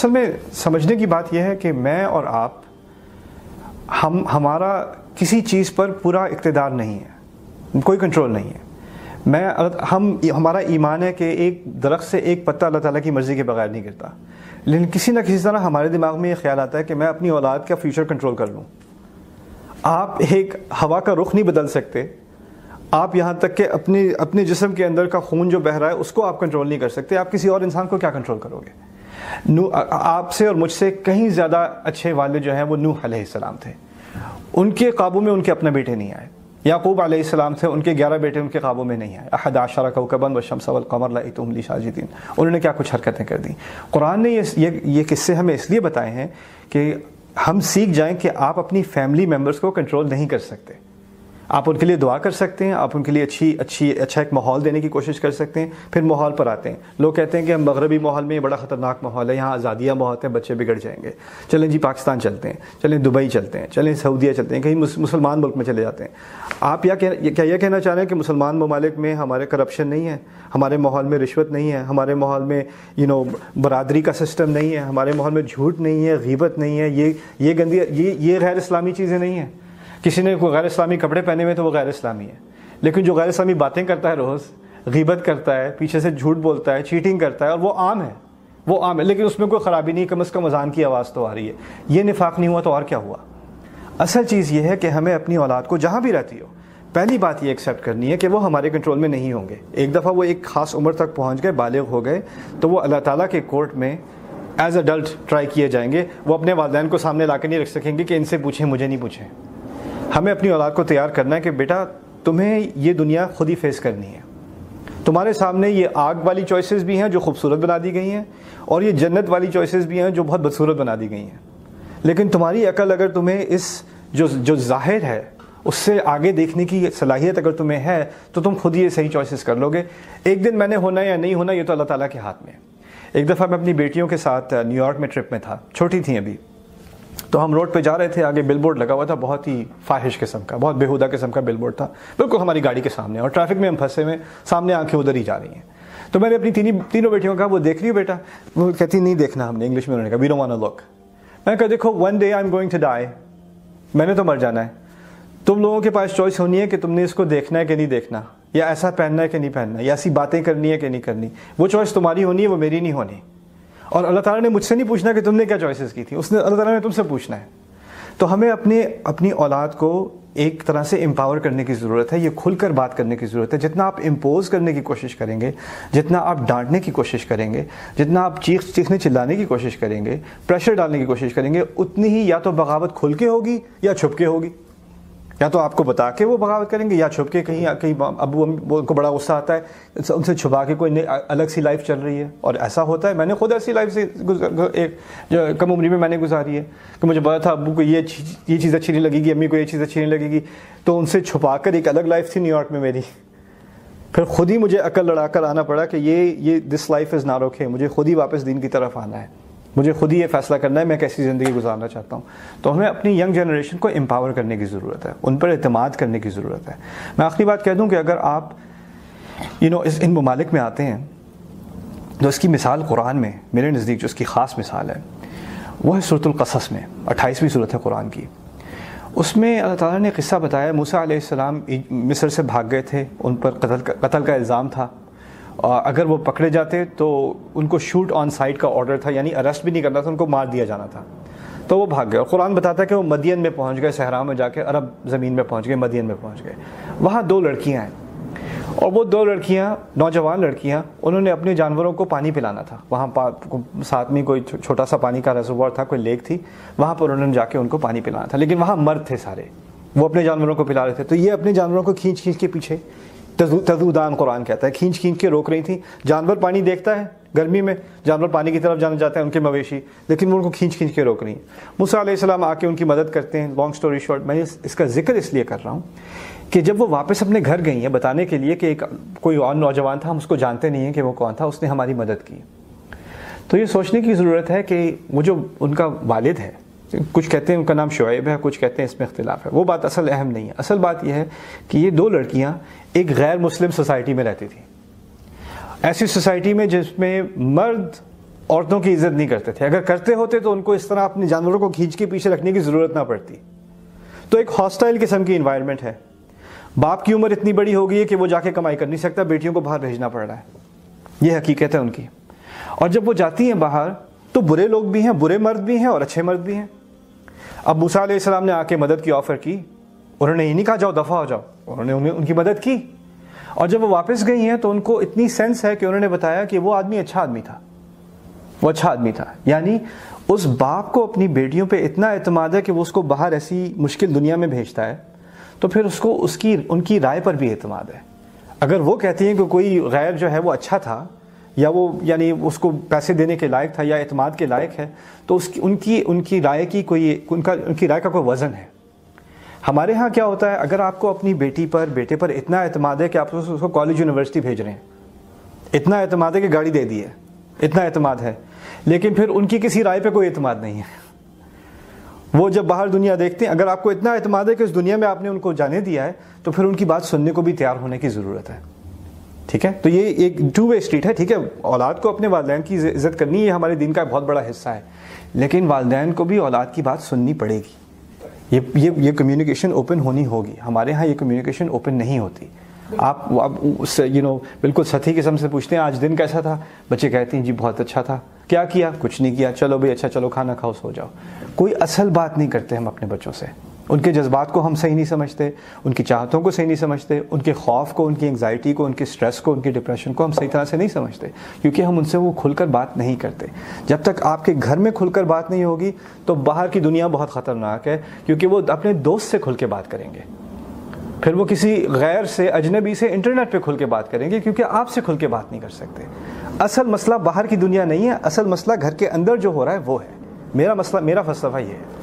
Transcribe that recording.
असल में समझने की बात यह है कि मैं और आप, हम, हमारा किसी चीज़ पर पूरा इकतदार नहीं है। कोई कंट्रोल नहीं है। मैं हम, हमारा ईमान है कि एक दरख्त से एक पत्ता अल्लाह ताला की मर्ज़ी के बगैर नहीं गिरता। लेकिन किसी ना किसी तरह हमारे दिमाग में ये ख्याल आता है कि मैं अपनी औलाद का फ्यूचर कंट्रोल कर लूँ। आप एक हवा का रुख नहीं बदल सकते। आप यहाँ तक कि अपने अपने जिसम के अंदर का खून जो बह रहा है, उसको आप कंट्रोल नहीं कर सकते। आप किसी और इंसान को क्या कंट्रोल करोगे? नू आपसे और मुझसे कहीं ज़्यादा अच्छे वाले जो हैं वो नूह सलाम थे। उनके काबू में उनके अपने बेटे नहीं आए। याकूब आसमाम थे उनके ग्यारह बेटे उनके काबू में नहीं आए। अहद आशरा कौकबन व शमसवल कमर लतुमली शाजिदीन। उन्होंने क्या कुछ हरकतें कर दी? कुरान ने ये ये, ये किस्से हमें इसलिए बताए हैं कि हम सीख जाएँ कि आप अपनी फैमिली मेंबर्स को कंट्रोल नहीं कर सकते। आप उनके लिए दुआ कर सकते हैं, आप उनके लिए अच्छी अच्छी अच्छा एक माहौल देने की कोशिश कर सकते हैं, फिर माहौल पर आते हैं। लोग कहते हैं कि हम मगरबी माहौल में बड़ा ख़तरनाक माहौल है, यहाँ आज़ादियाँ बहुत हैं, बच्चे बिगड़ जाएँगे। चलें जी, पाकिस्तान चलते हैं, चलें दुबई चलते हैं, चलें सऊदिया चलते हैं, कहीं मुसलमान मुल्क में चले जाते हैं। आप या क्या यह कहना चाह रहे हैं कि मुसलमान ममालिक में हमारे करप्शन नहीं है? हमारे माहौल में रिश्वत नहीं है? हमारे माहौल में यू नो बरदरी का सिस्टम नहीं है? हमारे माहौल में झूठ नहीं है, गीबत नहीं है? ये ये गंदी, ये ये गैर इस्लामी चीज़ें नहीं हैं। किसी ने कोई गैर इस्लामी कपड़े पहने हुए तो वो गैर इस्लामी है। लेकिन जो गैर इस्लामी बातें करता है रोज़, गीबत करता है, पीछे से झूठ बोलता है चीटिंग करता है और वो आम है, वो आम है। लेकिन उसमें कोई ख़राबी नहीं कम अज़ कम अजान की आवाज़ तो आ रही है। ये निफाक नहीं हुआ तो और क्या हुआ? असल चीज़ ये है कि हमें अपनी औलाद को जहाँ भी रहती हो, पहली बात ये एक्सेप्ट करनी है कि वो हमारे कंट्रोल में नहीं होंगे। एक दफ़ा वो एक ख़ास उम्र तक पहुँच गए, बालिग हो गए तो वो अल्लाह ताला के कोर्ट में एज अडल्ट ट्राई किए जाएँगे। वो अपने वालदेन को सामने ला नहीं रख सकेंगे कि इनसे पूछें, मुझे नहीं पूछें। हमें अपनी औलाद को तैयार करना है कि बेटा, तुम्हें ये दुनिया खुद ही फेस करनी है। तुम्हारे सामने ये आग वाली चॉइसेस भी हैं जो खूबसूरत बना दी गई हैं और ये जन्नत वाली चॉइसेस भी हैं जो बहुत बदसूरत बना दी गई हैं। लेकिन तुम्हारी अकल अगर तुम्हें इस जो जो ज़ाहिर है, उससे आगे देखने की सलाहियत अगर तुम्हें है तो तुम खुद ये सही चॉइसेस कर लोगे। एक दिन मैंने होना या नहीं होना, ये तो अल्लाह ताला के हाथ में एक दफ़ा मैं अपनी बेटियों के साथ न्यूयॉर्क में ट्रिप में था, छोटी थी अभी। तो हम रोड पे जा रहे थे, आगे बिलबोर्ड लगा हुआ था, बहुत ही फाहिश किस्म का, बहुत बेहुदा किस्म का बिलबोर्ड था। बिल्कुल हमारी गाड़ी के सामने, और ट्रैफ़िक में हम फंसे हुए, सामने आँखें उधर ही जा रही हैं। तो मैंने अपनी तीन, तीनों बेटियों का वो देख रही हो बेटा? वो कहती, नहीं देखना हमने इंग्लिश में उन्होंने कहा वी डोंट वांट लुक मैंने कहा, देखो one day I am going to die मैंने तो मर जाना है। तुम लोगों के पास चॉइस होनी है कि तुमने इसको देखना है कि नहीं देखना, या ऐसा पहनना है कि नहीं पहनना, या ऐसी बातें करनी है कि नहीं करनी। वो चॉइस तुम्हारी होनी है, वो मेरी नहीं होनी। और अल्लाह ताला ने मुझसे नहीं पूछना कि तुमने क्या चॉइसेस की थी। उसने, अल्लाह ताला ने तुमसे पूछना है। तो हमें अपने, अपनी औलाद को एक तरह से एम्पावर करने की ज़रूरत है, ये खुलकर बात करने की ज़रूरत है। जितना आप इम्पोज करने की कोशिश करेंगे, जितना आप डांटने की कोशिश करेंगे, जितना आप चीख, चीखने चिल्लाने की कोशिश करेंगे प्रेशर डालने की कोशिश करेंगे, उतनी ही या तो बगावत खुल के होगी या छुप के होगी। या तो आपको बता के वो बगावत करेंगे, या छुप के कहीं कहीं अबू उनको बड़ा गुस्सा आता है, उनसे छुपा के कोई अलग सी लाइफ चल रही है। और ऐसा होता है, मैंने खुद ऐसी लाइफ से एक कम उम्र में मैंने गुजारी है, कि मुझे पता था अबू को ये ये चीज़ अच्छी नहीं लगेगी, अम्मी को ये चीज़ अच्छी नहीं लगेगी तो उनसे छुपा कर एक अलग लाइफ थी न्यूयॉर्क में मेरी। फिर खुद ही मुझे अकल लड़ा कर आना पड़ा कि ये ये this life is not okay मुझे खुद ही वापस दिन की तरफ़ आना है। मुझे खुद ही ये फैसला करना है, मैं कैसी ज़िंदगी गुजारना चाहता हूँ। तो हमें अपनी यंग जनरेशन को एम्पावर करने की ज़रूरत है, उन पर अतमाद करने की ज़रूरत है। मैं आखिरी बात कह दूँ कि अगर आप यू नो इस, इन ममालिक में आते हैं तो इसकी मिसाल कुरान में, मेरे नज़दीक जो इसकी ख़ास मिसाल है वह है सूरतुल्कसस में, अट्ठाईसवीं सूरत है कुरान की। उसमें अल्लाह ताला ने किस्सा बताया, मूसा आसमाम मिस्र से भाग गए थे, उन पर कत्ल कत्ल का इल्ज़ाम था। अगर वो पकड़े जाते तो उनको शूट ऑन साइट का ऑर्डर था, यानी अरेस्ट भी नहीं करना था, उनको मार दिया जाना था। तो वो भाग गए। और कुरान बताता है कि वो मदियन में पहुँच गए, सहरा में जाके, अरब ज़मीन में पहुँच गए, मदियन में पहुँच गए। वहाँ दो लड़कियाँ हैं। और वो दो लड़कियाँ, नौजवान लड़कियाँ, उन्होंने अपने जानवरों को पानी पिलाना था। वहाँ साथ में कोई छोटा सा पानी का रेजोवर था, कोई लेक थी, वहाँ पर उन्होंने जाके उनको पानी पिलाना था। लेकिन वहाँ मर्द थे सारे। वो अपने जानवरों को पिला रहे थे। तो ये अपने जानवरों को खींच खींच के पीछे तजुदान कुरान कहता है। खींच खींच के रोक रही थी। जानवर पानी देखता है गर्मी में, जानवर पानी की तरफ़ जाना चाहते हैं उनके मवेशी, लेकिन वो उनको खींच खींच के रोक रही मूसा सलाम आके उनकी मदद करते हैं। लॉन्ग स्टोरी शॉर्ट मैं इसका ज़िक्र इसलिए कर रहा हूँ कि जब वो वापस अपने घर गई हैं, बताने के लिए कि एक, कोई और नौजवान था, हम उसको जानते नहीं हैं कि वो कौन था, उसने हमारी मदद की। तो ये सोचने की ज़रूरत है कि वो जो उनका वालिद है कुछ कहते हैं, उनका नाम शुएब है, कुछ कहते हैं इसमें इख्तिलाफ है। वो बात असल अहम नहीं है। असल बात यह है कि ये दो लड़कियाँ एक गैर मुस्लिम सोसाइटी में रहती थी। ऐसी सोसाइटी में जिसमें मर्द औरतों की इज़्ज़त नहीं करते थे। अगर करते होते तो उनको इस तरह अपने जानवरों को खींच के पीछे रखने की ज़रूरत ना पड़ती। तो एक हॉस्टाइल किस्म की इन्वायरमेंट है। बाप की उम्र इतनी बड़ी हो गई है कि वो जाके कमाई कर नहीं सकता, बेटियों को बाहर भेजना पड़ रहा है। ये हकीकत है उनकी। और जब वो जाती हैं बाहर तो बुरे लोग भी हैं, बुरे मर्द भी हैं और अच्छे मर्द भी हैं। अब मूसा सलाम ने आके मदद की ऑफ़र की, उन्होंने ये नहीं कहा, जाओ, दफ़ा हो जाओ। उन्होंने उनकी मदद की। और जब वो वापस गई हैं तो उनको इतनी सेंस है कि उन्होंने बताया कि वो आदमी अच्छा आदमी था। वो अच्छा आदमी था। यानी उस बाप को अपनी बेटियों पे इतना एतमाद है कि वो उसको बाहर ऐसी मुश्किल दुनिया में भेजता है तो फिर उसको उसकी, उनकी राय पर भी एतमाद है। अगर वो कहती हैं कि कोई गैर जो है वो अच्छा था या वो, यानी उसको पैसे देने के लायक था या एतमाद के लायक है तो उसकी, उनकी उनकी राय की कोई, उनका, उनकी राय का कोई वज़न है। हमारे यहाँ क्या होता है, अगर आपको अपनी बेटी पर, बेटे पर इतना एतमाद है कि आप उसको कॉलेज, यूनिवर्सिटी भेज रहे हैं। इतना एतमाद है कि गाड़ी दे दी है। इतना एतमाद है। लेकिन फिर उनकी किसी राय पे कोई एतमाद नहीं है। वो जब बाहर दुनिया देखते हैं, अगर आपको इतना एतमाद है कि इस दुनिया में आपने उनको जाने दिया है तो फिर उनकी बात सुनने को भी तैयार होने की ज़रूरत है। ठीक है? तो ये एक टू वे स्ट्रीट है, ठीक है? औलाद को अपने वालदेन की इज़्ज़त करनी, ये हमारे दिन का बहुत बड़ा हिस्सा है। लेकिन वालदेन को भी औलाद की बात सुननी पड़ेगी। ये ये ये कम्युनिकेशन ओपन होनी होगी। हमारे यहाँ ये कम्युनिकेशन ओपन नहीं होती। आप आप यू नो बिल्कुल सती किस्म से पूछते हैं, आज दिन कैसा था? बच्चे कहते हैं, जी, बहुत अच्छा था। क्या किया? कुछ नहीं किया। चलो भाई अच्छा चलो, खाना खाओ, सो जाओ। कोई असल बात नहीं करते हम अपने बच्चों से। उनके जज्बात को हम सही नहीं समझते, उनकी चाहतों को सही नहीं समझते, उनके खौफ को, उनकी एंगजाइटी को, उनके स्ट्रेस को, उनके डिप्रेशन को हम सही तरह से नहीं समझते, क्योंकि हम उनसे वो खुलकर बात नहीं करते। जब तक आपके घर में खुलकर बात नहीं होगी तो बाहर की दुनिया बहुत ख़तरनाक है, क्योंकि वो अपने दोस्त से खुल के बात करेंगे। फिर वो किसी गैर से, अजनबी से इंटरनेट पे खुल के बात करेंगे, क्योंकि आपसे खुल के बात नहीं कर सकते। असल मसला बाहर की दुनिया नहीं है, असल मसला घर के अंदर जो हो रहा है, वो है। मेरा मसला, मेरा फलसफा ये है।